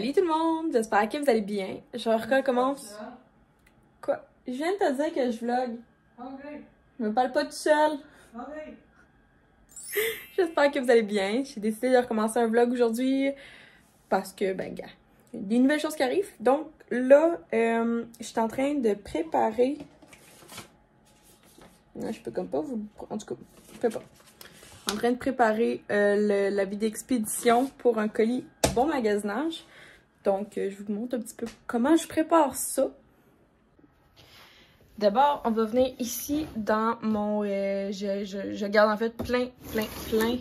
Salut tout le monde, j'espère que vous allez bien. Je recommence. Quoi? Je viens de te dire que je vlog. Je me parle pas tout seul. J'espère que vous allez bien. J'ai décidé de recommencer un vlog aujourd'hui parce que, ben, gars, il y a des nouvelles choses qui arrivent. Donc là, euh, je suis en train de préparer. Non, je peux comme pas vous. En tout cas, je peux pas. En train de préparer euh, le- la vie d'expédition pour un colis bon magasinage. Donc, euh, je vous montre un petit peu comment je prépare ça. D'abord, on va venir ici dans mon... euh, je, garde en fait plein, plein, plein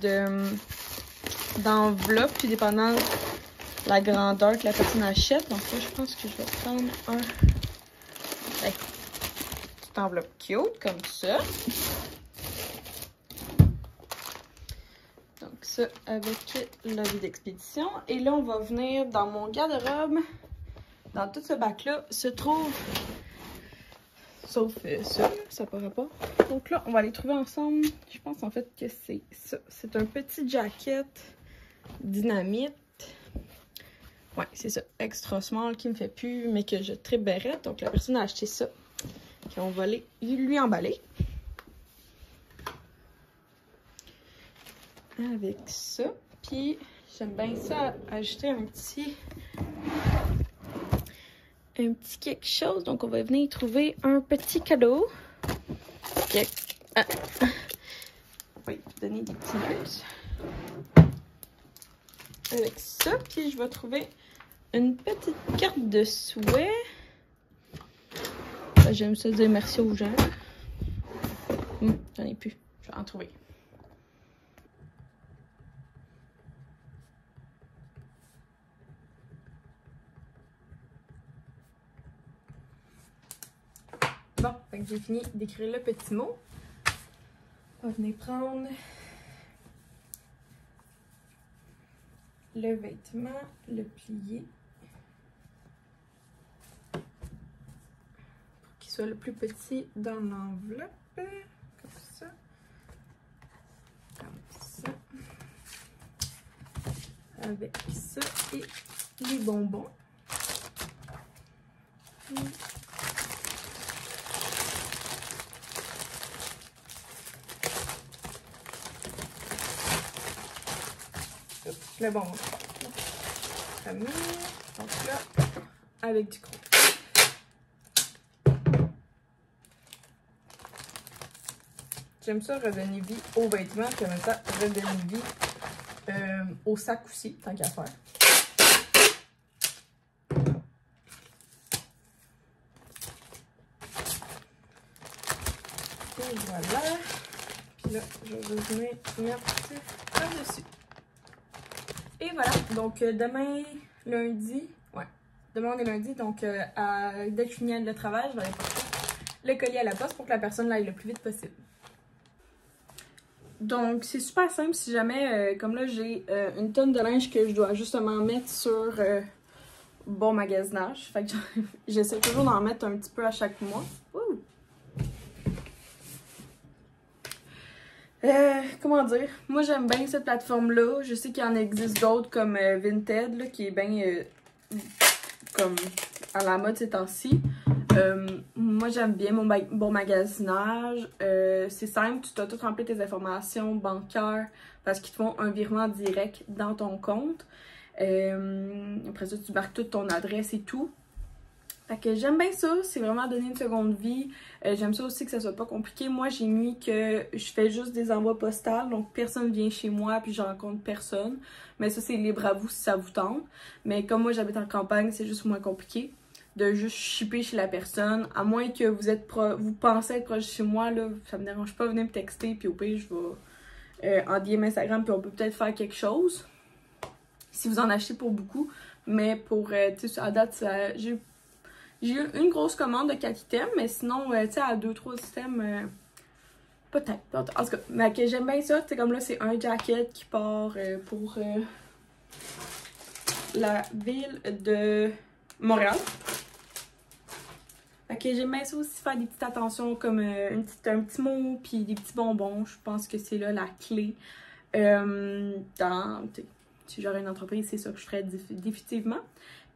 de d'enveloppes, puis dépendant de la grandeur que la personne achète. Donc là, je pense que je vais prendre un... Hey, petite enveloppe cute, comme ça. Ça, avec la vie d'expédition. Et là, on va venir dans mon garde-robe. Dans tout ce bac-là se trouve Sauf euh, ça, ça paraît pas. Donc là, on va les trouver ensemble. Je pense en fait que c'est ça. C'est un petit jacket dynamite. Ouais, c'est ça. Extra small qui me fait plus, mais que je triperais. Donc la personne a acheté ça. Puis on va les, lui emballer. Avec ça. Puis j'aime bien ça, ajouter un petit un petit quelque chose. Donc, on va venir y trouver un petit cadeau. Ah. Oui, donner des petits notes. Avec ça, puis je vais trouver une petite carte de souhait. J'aime ça dire merci aux gens. Hum, J'en ai plus. Je vais en trouver. Bon, fait que j'ai fini d'écrire le petit mot. On va venir prendre le vêtement, le plier. Pour qu'il soit le plus petit dans l'enveloppe. Comme ça. Comme ça. Avec ça et les bonbons. Le bon Famille. Donc là, avec du gros. J'aime ça redonner vie aux vêtements, puis en même temps redonner vie euh, au sac aussi, tant qu'à faire. Et voilà. Puis là, je vais venir mettre par-dessus. Et voilà, donc euh, demain, lundi, ouais, demain on est lundi, donc euh, à- dès que je finis le travail, je vais aller le colis à la poste pour que la personne l'aille le plus vite possible. Donc c'est super simple si jamais, euh, comme là j'ai une tonne de linge que je dois justement mettre sur bon magasinage, fait que j'essaie toujours d'en mettre un petit peu à chaque mois. Euh, comment dire? Moi, j'aime bien cette plateforme-là. Je sais qu'il y en existe d'autres comme euh, Vinted, là, qui est bien euh, comme à la mode ces temps-ci. Euh, moi, j'aime bien mon bon magasinage. C'est simple, tu dois tout remplir tes informations bancaires parce qu'ils te font un virement direct dans ton compte. Après ça, tu marques toute ton adresse et tout. Fait que j'aime bien ça, c'est vraiment donner une seconde vie. Euh, J'aime ça aussi que ça soit pas compliqué. Moi, j'ai mis que je fais juste des envois postales, donc personne vient chez moi puis je rencontre personne. Mais ça, c'est libre à vous si ça vous tente. Mais comme moi, j'habite en campagne, c'est juste moins compliqué de juste shipper chez la personne. À moins que vous êtes pro- vous pensez être proche de chez moi, là, ça me dérange pas, venez me texter puis au pire, je vais euh, en DM Instagram puis on peut peut-être faire quelque chose. Si vous en achetez pour beaucoup. Mais pour, euh, tu sais, à date, j'ai j'ai eu une grosse commande de 4 items, mais sinon, euh, tu sais, à 2-3 items, euh, peut-être. En tout cas, mais que j'aime bien ça. Sais, comme là, c'est un jacket qui part euh, pour la ville de Montréal. Que j'aime bien ça aussi, faire des petites attentions comme une petite, un petit mot puis des petits bonbons. Je pense que c'est là la clé. Dans, si j'aurais une entreprise, c'est ça que je ferais définitivement.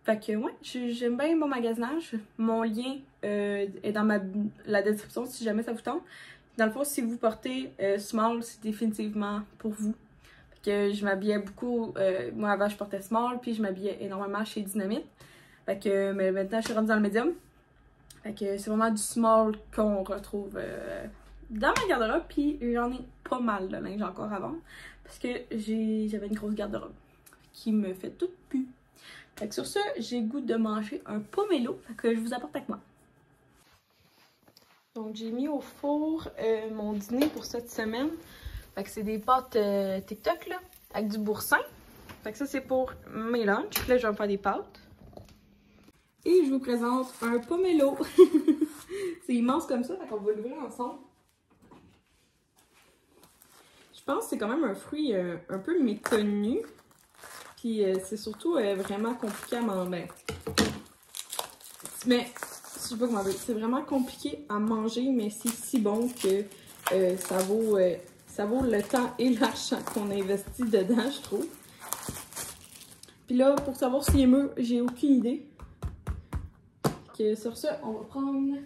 Fait que ouais, j'aime bien mon magasinage. Mon lien euh, est dans ma, la description si jamais ça vous tente. Dans le fond, si vous portez euh, small, c'est définitivement pour vous. Fait que je m'habillais beaucoup, euh, moi avant je portais small, puis je m'habillais énormément chez Dynamite. Fait que mais maintenant je suis rendue dans le medium. Fait que c'est vraiment du small qu'on retrouve dans ma garde-robe, puis j'en ai pas mal de linge encore avant. Parce que j'avais une grosse garde-robe qui me fait tout pu. Fait que sur ce, j'ai goût de manger un pomelo. Fait que je vous apporte avec moi. Donc j'ai mis au four euh, mon dîner pour cette semaine. Fait que c'est des pâtes euh, TikTok là, avec du boursin. Fait que ça c'est pour mes lunchs. Là je vais me faire des pâtes. Et je vous présente un pomelo. c'est immense comme ça, fait qu'on va l'ouvrir ensemble. Je pense que c'est quand même un fruit euh, un peu méconnu. Puis euh, c'est surtout euh, vraiment compliqué à manger. Mais, je sais pas comment dire, c'est vraiment compliqué à manger, mais c'est si bon que euh, ça, vaut, ça vaut le temps et l'argent qu'on investit dedans, je trouve. Puis là, pour savoir s'il est mûr, j'ai aucune idée. Que sur ce, on va prendre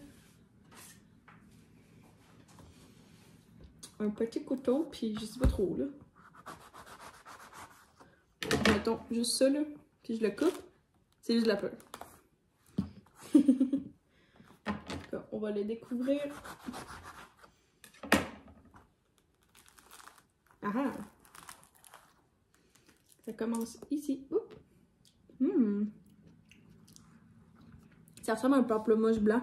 un petit couteau, puis je sais pas trop là juste ça là, puis je le coupe, c'est juste la peur. On va le découvrir. Ah, ah Ça commence ici. Mmh. Ça ressemble à un pamplemousse blanc.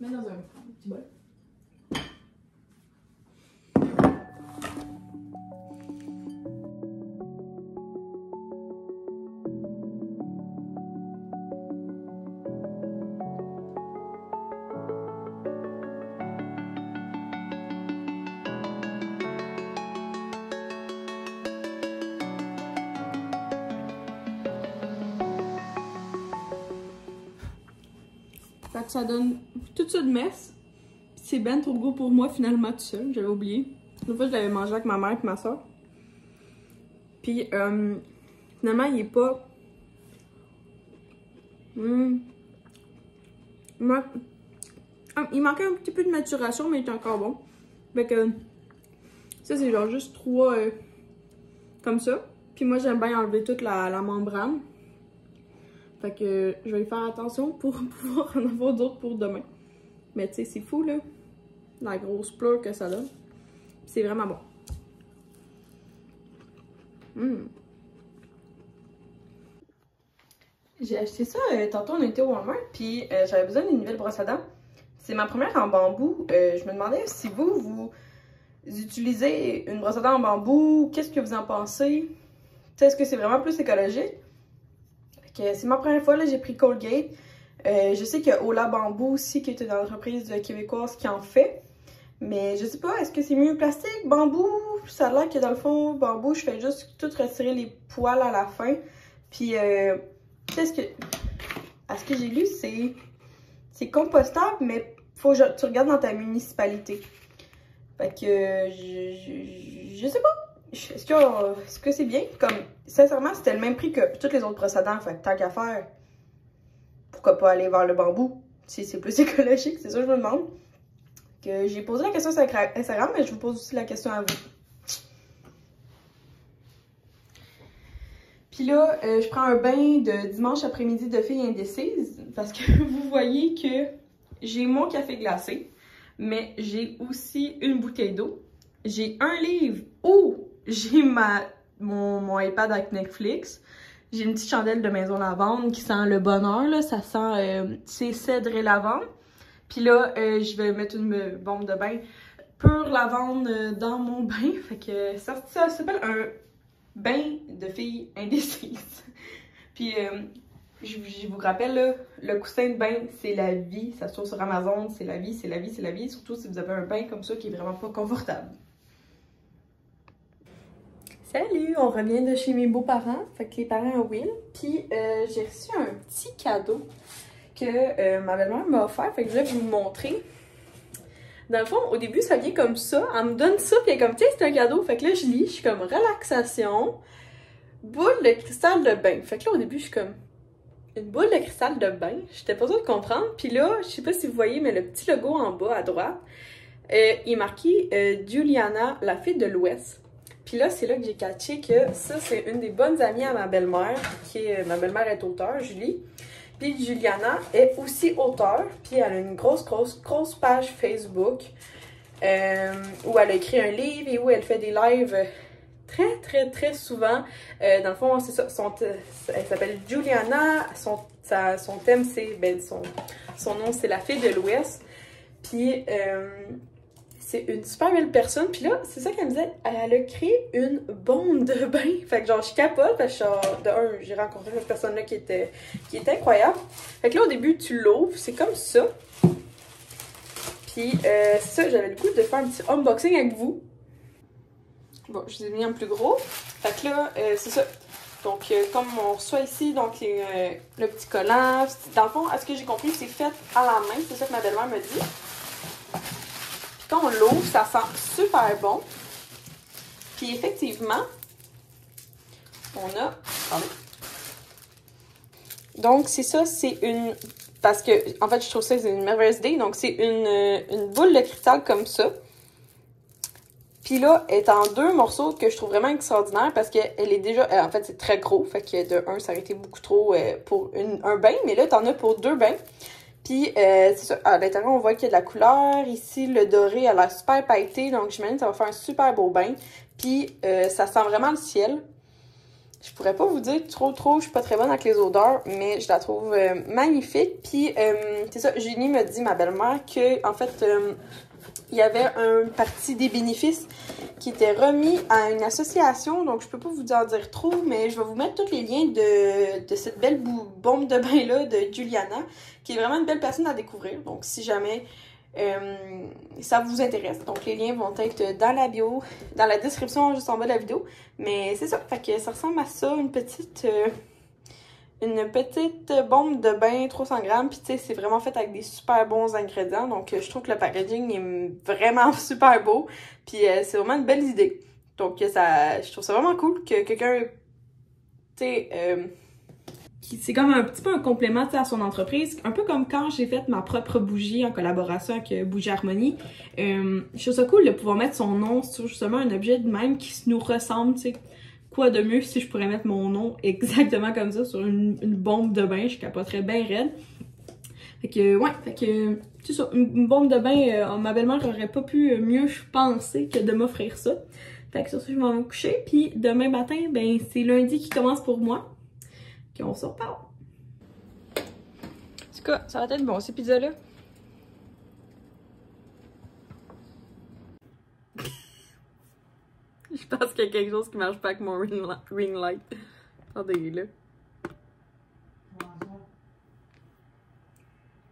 Mais dans un petit bol. Ça donne tout ça de messe. C'est ben trop gros pour moi finalement tout seul, j'avais oublié. Fois je l'avais mangé avec ma mère et ma soeur. Puis euh, finalement il est pas... Hmm. Il manquait un petit peu de maturation mais il est encore bon. Fait que ça c'est genre juste trois euh, comme ça. Puis moi j'aime bien enlever toute la membrane. Fait que je vais faire attention pour pouvoir en avoir d'autres pour demain. Mais tu sais, c'est fou là, la grosse pleure que ça donne. C'est vraiment bon. Mmh. J'ai acheté ça, euh, tantôt on était au Walmart, puis euh, j'avais besoin d'une nouvelle brosse à dents. C'est ma première en bambou. Euh, je me demandais si vous, vous utilisez une brosse à dents en bambou, qu'est-ce que vous en pensez? Est-ce que c'est vraiment plus écologique? C'est ma première fois, là, j'ai pris Colgate. Euh, je sais qu'il y Ola Bamboo aussi, qui est une entreprise québécoise qui en fait. Mais je sais pas, est-ce que c'est mieux plastique, bambou? Ça a l'air que dans le fond, bambou, je fais juste tout retirer les poils à la fin. Puis, euh, qu'est-ce que... À ce que j'ai lu, c'est... C'est compostable, mais faut que tu regardes dans ta municipalité. Fait que, je, je, je sais pas. Est-ce que c'est bien? Comme, sincèrement, c'était le même prix que tous les autres procédants. Fait tant qu'à faire, pourquoi pas aller vers le bambou? Si c'est plus écologique, c'est ça que je me demande. Que j'ai posé la question sur Instagram, mais je vous pose aussi la question à vous. Puis là, euh, je prends un bain de dimanche après-midi de filles indécises parce que vous voyez que j'ai mon café glacé, mais j'ai aussi une bouteille d'eau. J'ai un livre ou j'ai ma mon, mon, iPad avec Netflix. J'ai une petite chandelle de maison lavande qui sent le bonheur, là. Ça sent, euh, c'est cèdre et lavande. Puis là, euh, je vais mettre une bombe de bain pure lavande euh, dans mon bain. Fait que ça, ça s'appelle un bain de filles indécises. Puis, je, je, vous rappelle, là, le coussin de bain, c'est la vie. Ça se trouve sur Amazon, c'est la vie, c'est la vie, c'est la vie. Surtout si vous avez un bain comme ça qui est vraiment pas confortable. Salut, on revient de chez mes beaux-parents, fait que les parents à Will. Puis euh, j'ai reçu un petit cadeau que euh, ma belle-mère m'a offert, fait que je vais vous montrer. Dans le fond, au début, ça vient comme ça. Elle me donne ça, puis elle est comme, tiens, c'est un cadeau. Fait que là, je lis, je suis comme relaxation, boule de cristal de bain. Fait que là, au début, je suis comme, une boule de cristal de bain? J'étais pas sûre de comprendre. Puis là, je sais pas si vous voyez, mais le petit logo en bas à droite, euh, il est marqué euh, Juliana, la fille de l'Ouest. Puis là, c'est là que j'ai catché que ça, c'est une des bonnes amies à ma belle-mère, qui est, ma belle-mère est auteure, Julie. Puis Juliana est aussi auteure, puis elle a une grosse, grosse, grosse page Facebook euh, où elle a écrit un livre et où elle fait des lives très, très, très souvent. Euh, dans le fond, c'est ça, son, elle s'appelle Juliana, son, son thème c'est, ben, son, son nom c'est la fille de l'Ouest. Puis euh, c'est une super belle personne. Puis là, c'est ça qu'elle me disait, elle a créé une bombe de bain. Fait que genre, je capote, parce que genre, de un, j'ai rencontré cette personne-là qui était, qui était incroyable. Fait que là, au début, tu l'ouvres, c'est comme ça. Puis euh, ça, j'avais le goût de faire un petit unboxing avec vous. Bon, je les ai mis en plus gros. Fait que là, euh, c'est ça. Donc, euh, comme on reçoit ici, donc le petit collant. Dans le fond, à ce que j'ai compris, c'est fait à la main. C'est ça que ma belle-mère me dit quand on l'ouvre, ça sent super bon. Puis effectivement, on a... Donc, c'est ça, c'est une... Parce que, en fait, je trouve ça, une merveilleuse idée. Donc, c'est une, une boule de cristal comme ça. Puis là, elle est en deux morceaux que je trouve vraiment extraordinaire parce qu'elle est déjà... Euh, en fait, c'est très gros. Fait que de un, ça aurait été beaucoup trop euh, pour un bain. Mais là, t'en as pour deux bains. Puis, euh, c'est ça, à l'intérieur, on voit qu'il y a de la couleur. Ici, le doré a l'air super pailleté, donc j'imagine que ça va faire un super beau bain. Puis, euh, ça sent vraiment le ciel. Je pourrais pas vous dire trop trop, je suis pas très bonne avec les odeurs, mais je la trouve euh, magnifique. Puis, c'est ça, Julie me dit, ma belle-mère, que en fait, il y avait un parti des bénéfices qui était remis à une association. Donc, je peux pas vous en dire trop, mais je vais vous mettre tous les liens de, de cette belle bombe de bain-là de Juliana, qui est vraiment une belle personne à découvrir. Donc, si jamais euh, ça vous intéresse. Donc, les liens vont être dans la bio, dans la description juste en bas de la vidéo. Mais c'est ça, fait que ça ressemble à ça, une petite... Euh, une petite bombe de bain 300 grammes. Puis tu sais, c'est vraiment fait avec des super bons ingrédients. Donc je trouve que le packaging est vraiment super beau. Puis euh, c'est vraiment une belle idée. Donc ça, je trouve ça vraiment cool que quelqu'un, tu sais, euh, c'est comme un petit peu un complément à son entreprise. Un peu comme quand j'ai fait ma propre bougie en collaboration avec euh, Bougie Harmonie. je trouve ça cool de pouvoir mettre son nom sur justement un objet de même qui nous ressemble, tu sais quoi de mieux si je pourrais mettre mon nom exactement comme ça sur une, bombe de bain, je capoterais bien raide. Fait que, ouais, fait que, tu sais une, bombe de bain, euh, ma belle-mère aurait pas pu mieux penser que de m'offrir ça. Fait que sur ça, je m'en vais coucher, puis demain matin, ben, c'est lundi qui commence pour moi. Qu'on se reparle. En tout cas, ça va être bon, ces pizzas-là. Je pense qu'il y a quelque chose qui marche pas avec mon ring light. Attendez, là.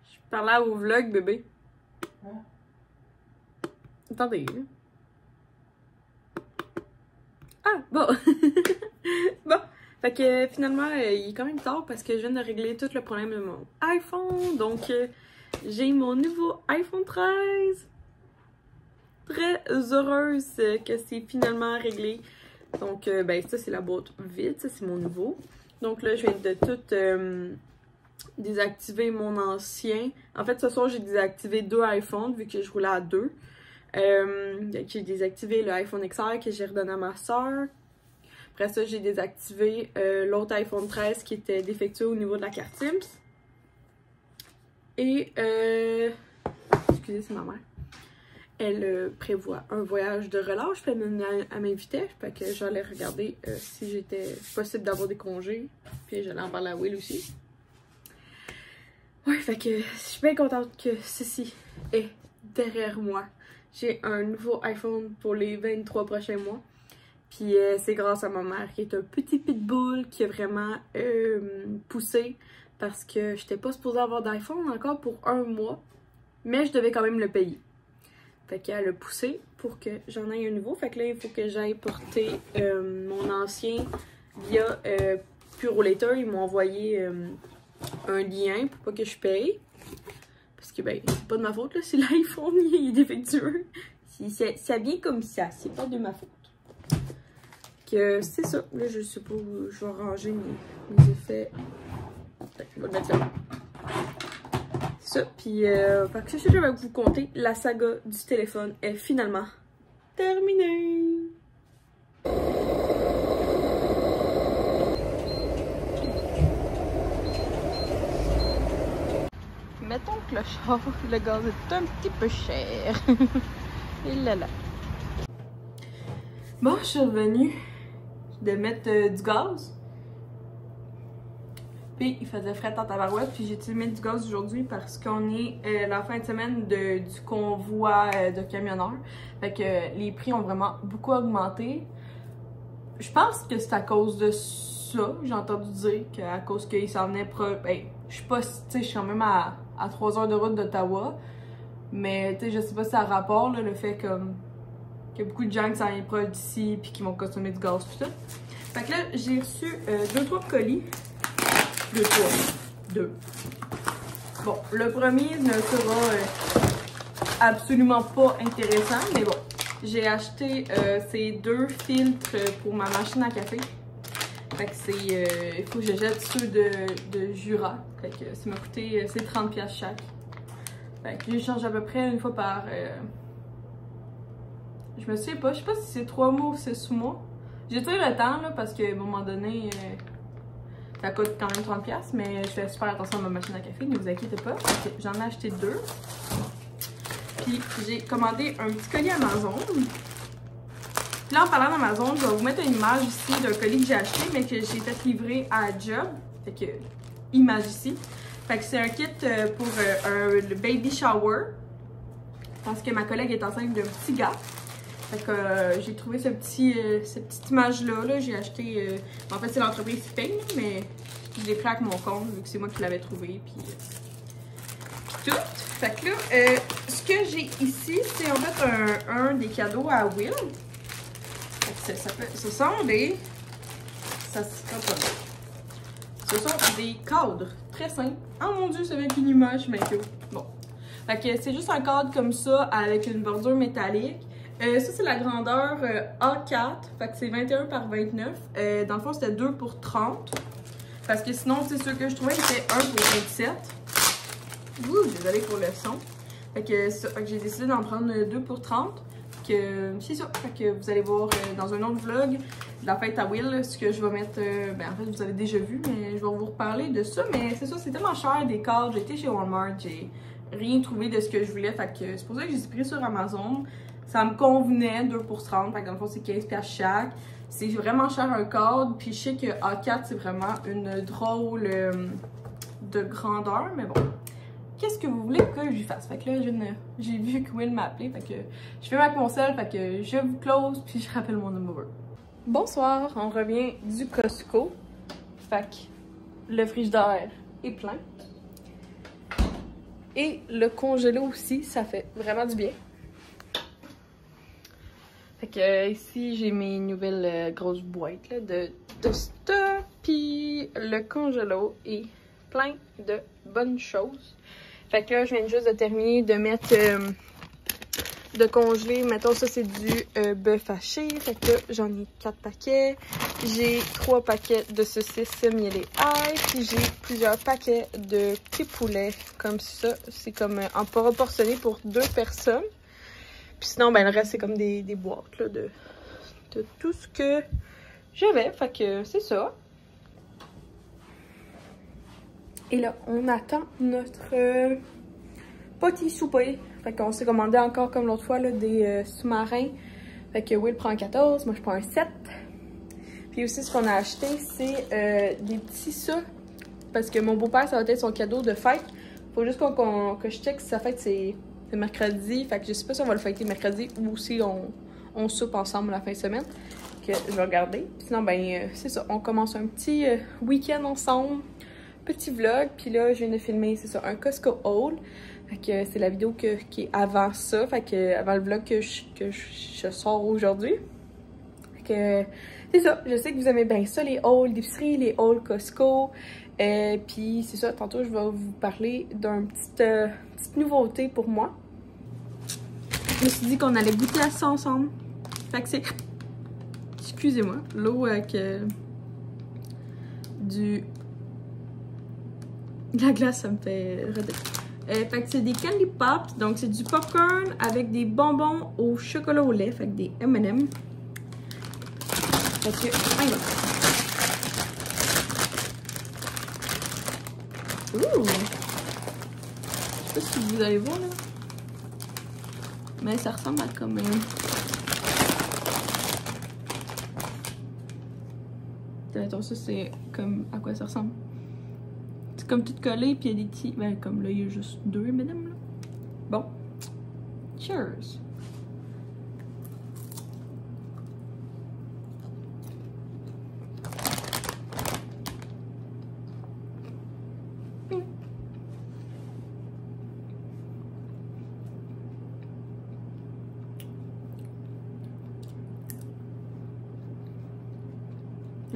Je parlais au vlog, bébé. Hein? Attendez, là. Ah, bon. bon. Fait que finalement, euh, il est quand même tard parce que je viens de régler tout le problème de mon iPhone. Donc, euh, j'ai mon nouveau iPhone 13 très heureuse que c'est finalement réglé. Donc, euh, ben ça, c'est la boîte vide. Ça, c'est mon nouveau. Donc là, je viens de tout euh, désactiver mon ancien. En fait, ce soir, j'ai désactivé deux iPhones vu que je roulais à deux. Euh, j'ai désactivé le iPhone XR que j'ai redonné à ma soeur. Après ça, j'ai désactivé l'autre iPhone 13 qui était défectueux au niveau de la carte SIMS. Et, excusez, c'est ma mère elle euh, prévoit un voyage de relâche, puis elle m'invitait, fait que j'allais regarder euh, si j'étais possible d'avoir des congés, puis j'allais en parler à Will aussi. Ouais, fait que je suis bien contente que ceci est derrière moi. J'ai un nouveau iPhone pour les 23 prochains mois. Puis euh, c'est grâce à ma mère qui est un petit pitbull qui a vraiment poussé parce que j'étais pas supposée avoir d'iPhone encore pour un mois, mais je devais quand même le payer. Fait qu'elle a poussé pour que j'en aille un nouveau. Fait que là, il faut que j'aille porter euh, mon ancien via euh. Ils m'ont envoyé euh, un lien pour pas que je paye. Parce que, ben, c'est pas de ma faute, là, si l'iPhone est défectueux. Ça vient comme ça, c'est pas de ma faute. que c'est ça. Là, je sais pas où je vais ranger mes, mes effets. Je vais le mettre là. C'est ça. Puis, euh, fait que je vais vous compter. La saga du téléphone est finalement terminée. Mettons que le char, le gaz est un petit peu cher. Et là là. Bon, je suis revenue de mettre euh, du gaz. Puis il faisait frais en tabarouette, puis j'ai utilisé du gaz aujourd'hui parce qu'on est euh, la fin de semaine du convoi euh, de camionneurs. Fait que euh, les prix ont vraiment beaucoup augmenté. Je pense que c'est à cause de ça, j'ai entendu dire qu'à cause qu'ils s'en venaient pro... Ben, je suis pas, tu sais, je suis quand même à, à 3 heures de route d'Ottawa. Mais tu sais, je sais pas si ça a rapport, le fait comme qu'il y a beaucoup de gens qui s'en viennent proches d'ici puis qui vont consommer du gaz tout ça. Fait que là, j'ai reçu euh, deux, trois colis. Deux, trois. Deux. Bon, le premier ne sera euh, absolument pas intéressant, mais bon. J'ai acheté euh, ces deux filtres pour ma machine à café. Fait que c'est. euh, il faut que je jette ceux de, de Jura. Fait que ça m'a coûté. c'est 30$ chaque. Fait que je change à peu près une fois par. je me souviens pas, je sais pas si c'est 3 mois ou 6 mois. J'ai trouvé le temps là parce qu'à un moment donné, ça coûte quand même 30$, mais je fais super attention à ma machine à café, ne vous inquiétez pas. J'en ai acheté deux. Puis j'ai commandé un petit colis Amazon. Puis là, en parlant d'Amazon, je vais vous mettre une image ici d'un colis que j'ai acheté, mais que j'ai fait livrer à Job. Fait que, image ici. Fait que c'est un kit euh, pour euh, un le baby shower. Parce que ma collègue est enceinte d'un petit gars. Fait que euh, j'ai trouvé ce petit, euh, cette petite image-là. -là, j'ai acheté. euh, en fait, c'est l'entreprise paye, mais je l'ai pris avec mon compte, vu que c'est moi qui l'avais trouvé. Puis, tout. Fait que là, ce que j'ai ici, c'est en fait un, des cadeaux à Will. Ça, ça, ce sont des. Ça se pas. Ce sont des cadres très simples. Oh mon dieu, c'est avec une image, mais que. Bon. Fait que c'est juste un cadre comme ça avec une bordure métallique. Euh, ça, c'est la grandeur euh, A4. Fait que c'est 21 par 29. Euh, dans le fond, c'était 2 pour 30. Parce que sinon, c'est sûr que je trouvais c'était 1 pour 27. Ouh, désolé pour le son. Fait que, que j'ai décidé d'en prendre 2 pour 30. Fait que c'est ça. Fait que vous allez voir euh, dans un autre vlog de la fête à Will, ce que je vais mettre. euh, ben en fait, vous avez déjà vu, mais je vais vous reparler de ça. Mais c'est ça, c'est tellement cher des cadres. J'ai été chez Walmart, j'ai rien trouvé de ce que je voulais. Fait que c'est pour ça que j'ai pris sur Amazon. Ça me convenait 2 pour 30. Fait que dans le fond, c'est 15$ piastres chaque. C'est vraiment cher un cadre. Puis je sais que A4, c'est vraiment une drôle euh, de grandeur. Mais bon. Qu'est-ce que vous voulez que je lui fasse? Fait que là, j'ai vu que Will m'appelait. Fait que je fais ma console. Fait que je vous close. Puis je rappelle mon numéro. Bonsoir, on revient du Costco. Fait que le frigidaire est plein. Et le congélo aussi, ça fait vraiment du bien. Fait que euh, ici, j'ai mes nouvelles euh, grosses boîtes là, de, de stuff. Puis le congélo est plein de bonnes choses. Fait que là, je viens juste de terminer de mettre euh, de congeler. Mettons, ça, c'est du bœuf haché. Fait que j'en ai 4 paquets. J'ai 3 paquets de saucisses miel et ail. Puis j'ai plusieurs paquets de petits poulets comme ça. C'est comme euh, en proportionné pour deux personnes. Puis sinon, ben, le reste, c'est comme des, des boîtes là, de, de tout ce que j'avais. Fait que c'est ça. Et là, on attend notre euh, petit souper. Fait qu'on s'est commandé encore comme l'autre fois là, des euh, sous-marins. Fait que Will prend un 14, moi je prends un 7. Puis aussi ce qu'on a acheté, c'est euh, des petits ça. Parce que mon beau-père, ça va être son cadeau de fête. Faut juste qu'on, que je check si sa fête c'est, c'est mercredi. Fait que je sais pas si on va le fêter mercredi ou si on, on soupe ensemble la fin de semaine. Que je vais regarder. Sinon, ben euh, c'est ça. On commence un petit euh, week-end ensemble petit vlog. Puis là, je viens de filmer, c'est ça, un Costco haul. Fait que c'est la vidéo que, qui est avant ça. Fait que avant le vlog que je, que je sors aujourd'hui. Fait que c'est ça. Je sais que vous aimez bien ça, les hauls d'épicerie, les hauls Costco. Euh, puis c'est ça, tantôt je vais vous parler d'une petite, euh, petite nouveauté pour moi. Je me suis dit qu'on allait goûter à ça ensemble. Fait que c'est excusez-moi, l'eau avec euh, du... de la glace, ça me fait. Euh, fait que c'est des candy pops, donc c'est du popcorn avec des bonbons au chocolat au lait, fait que des M&M. Fait que, Je sais pas si vous allez voir là. Mais ça ressemble à comme un... Attends, ça c'est comme à quoi ça ressemble. C'est comme tout collé, puis il y a des petits. Ben, comme là, il y a juste deux, mesdames. Là. Bon. Cheers!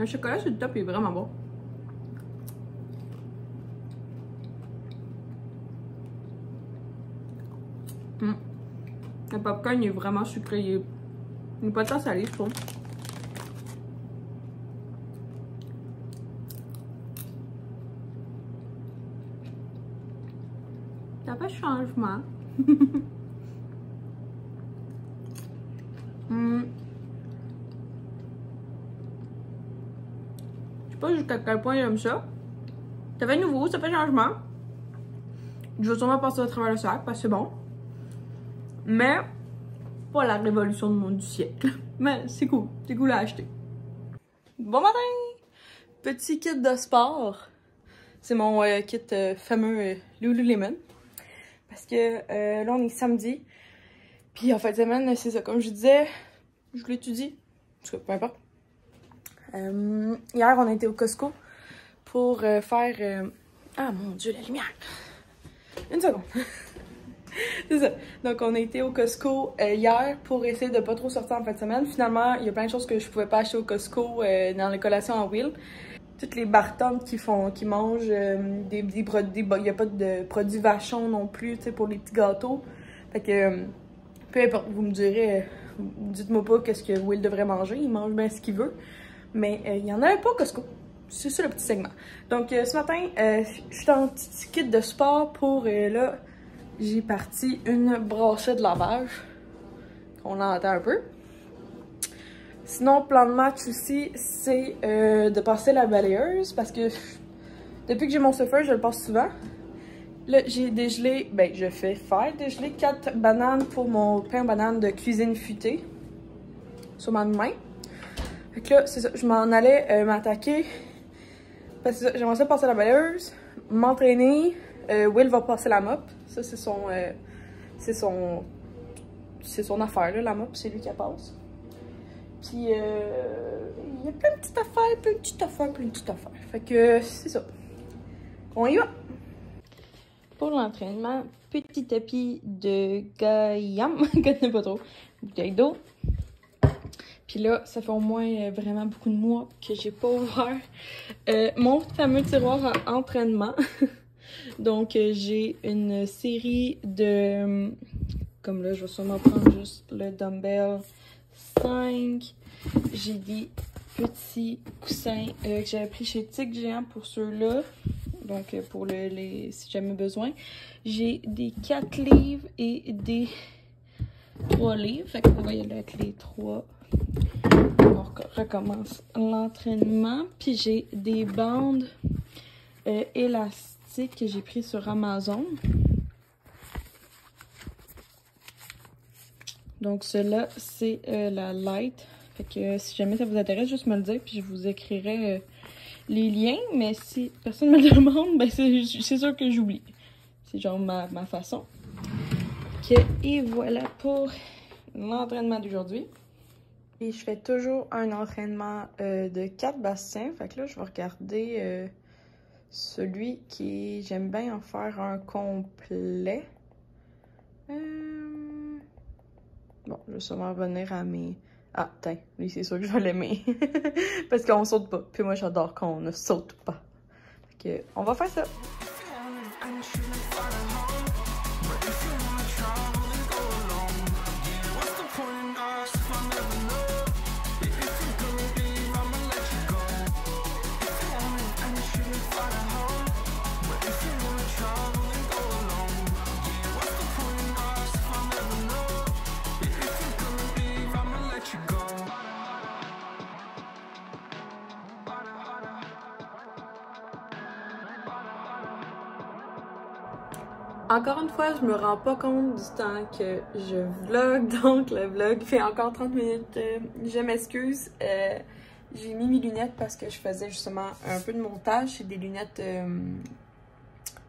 Le chocolat sur le top est vraiment bon. Mm. Le popcorn est vraiment sucré. Il n'est pas tant salé, je trouve. Ça fait changement. mm. Je sais pas jusqu'à quel point j'aime ça. Ça fait nouveau, ça fait changement. Je vais sûrement passer à travers le sac parce que c'est bon. Mais pas la révolution du monde du siècle. Mais c'est cool. C'est cool à acheter. Bon matin! Petit kit de sport. C'est mon euh, kit euh, fameux euh, Lululemon. Parce que là, on est samedi. Puis en fait, semaine, c'est ça. Comme je disais, je l'étudie. En tout cas, peu importe. Euh, hier, on été au Costco pour euh, faire... euh, Ah mon dieu, la lumière! Une seconde. C'est ça. Donc, on a été au Costco hier pour essayer de pas trop sortir en fin de semaine. Finalement, il y a plein de choses que je pouvais pas acheter au Costco dans les collations en wheel. Toutes les bartendes qui font, qui mangent des, des il y a pas de produits vachons non plus, tu sais, pour les petits gâteaux. Fait que, peu importe, vous me direz, dites-moi pas qu'est-ce que Will devrait manger, il mange bien ce qu'il veut. Mais euh, il y en avait pas au Costco. C'est ça le petit segment. Donc, euh, ce matin, euh, je suis en petit kit de sport pour, là, j'ai parti une brassée de lavage. On entend un peu. Sinon, plan de match aussi, c'est de passer la balayeuse parce que depuis que j'ai mon surfer, je le passe souvent. Là, j'ai dégelé, ben, je fais faire dégeler 4 bananes pour mon pain banane de cuisine futée sur ma main. Fait que là, c'est ça, je m'en allais euh, m'attaquer parce que j'aimerais ça passer la balayeuse, m'entraîner. Euh, Will va passer la mop. Ça, c'est son. euh, c'est son. C'est son affaire, là, la mop, c'est lui qui la passe. Puis, il y a plein de petites affaires, plein de petites affaires, plein de petites affaires. Fait que, c'est ça. On y va! Pour l'entraînement, petit tapis de Gayam, connais pas trop, bouteille d'eau. Puis là, ça fait au moins euh, vraiment beaucoup de mois que j'ai pas ouvert euh, mon fameux tiroir à entraînement. Donc, euh, j'ai une série de... Comme là, je vais sûrement prendre juste le dumbbell 5. J'ai des petits coussins que j'avais pris chez Tic Géant pour ceux-là. Donc, pour le, les, si jamais besoin. J'ai des 4 livres et des 3 livres. Fait qu'on va y aller avec les 3. Recommence l'entraînement. Puis j'ai des bandes euh, élastiques que j'ai pris sur Amazon. Donc, cela, c'est euh, la light. Fait que euh, si jamais ça vous intéresse, juste me le dire, puis je vous écrirai les liens. Mais si personne me le demande, ben c'est sûr que j'oublie. C'est genre ma, façon. Que- et voilà pour l'entraînement d'aujourd'hui. Et je fais toujours un entraînement euh, de 4 bassins. Fait que là, je vais regarder euh, celui qui... J'aime bien en faire un complet. Euh, Bon, je vais sûrement revenir à mes... Ah, tiens, lui, c'est sûr que je vais l'aimer. Parce qu'on saute pas. Puis moi, j'adore qu'on ne saute pas. Fait que, on va faire ça. Encore une fois, je me rends pas compte du temps que je vlog, donc le vlog fait encore 30 minutes. Euh, je m'excuse. Euh, j'ai mis mes lunettes parce que je faisais justement un peu de montage. C'est des lunettes euh,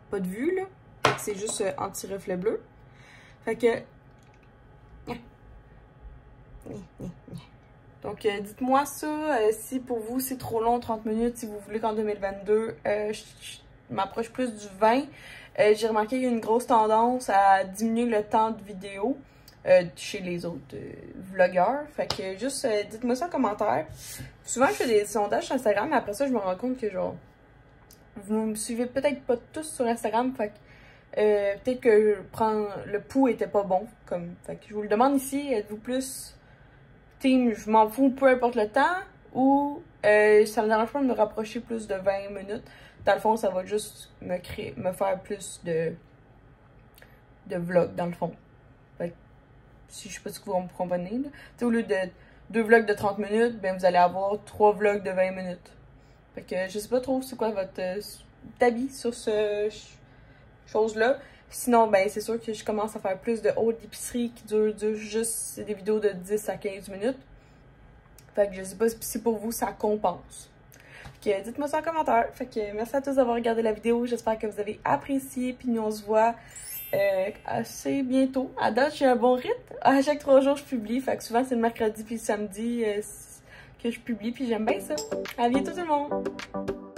pas de vue, là. C'est juste anti-reflet bleu. Fait que... Donc, dites-moi ça, si pour vous c'est trop long, 30 minutes, si vous voulez qu'en 2022, je, m'approche plus du 20. Euh, j'ai remarqué qu'il y a une grosse tendance à diminuer le temps de vidéo euh, chez les autres euh, vlogueurs. Fait que juste dites-moi ça en commentaire. Souvent je fais des sondages sur Instagram, mais après ça je me rends compte que genre vous me suivez peut-être pas tous sur Instagram. Fait que peut-être que prendre le pouls était pas bon. Comme, fait que je vous le demande ici, êtes-vous plus team je m'en fous peu importe le temps ou ça me dérange pas de me rapprocher plus de 20 minutes? Dans le fond, ça va juste me créer, me faire plus de, de vlogs, dans le fond. Fait si je sais pas si vous me comprenez, au lieu de deux vlogs de 30 minutes, ben vous allez avoir trois vlogs de 20 minutes. Fait que je sais pas trop c'est quoi votre euh, avis sur ce chose-là. Sinon, ben c'est sûr que je commence à faire plus de haute d'épicerie qui durent, juste des vidéos de 10 à 15 minutes. Fait que je sais pas si pour vous ça compense dites-moi ça en commentaire. Fait que merci à tous d'avoir regardé la vidéo. J'espère que vous avez apprécié. Puis on se voit euh, assez bientôt. À date, j'ai un bon rythme. À chaque trois jours, je publie. Fait que souvent, c'est le mercredi puis le samedi euh, que je publie. Puis j'aime bien ça. À bientôt tout le monde!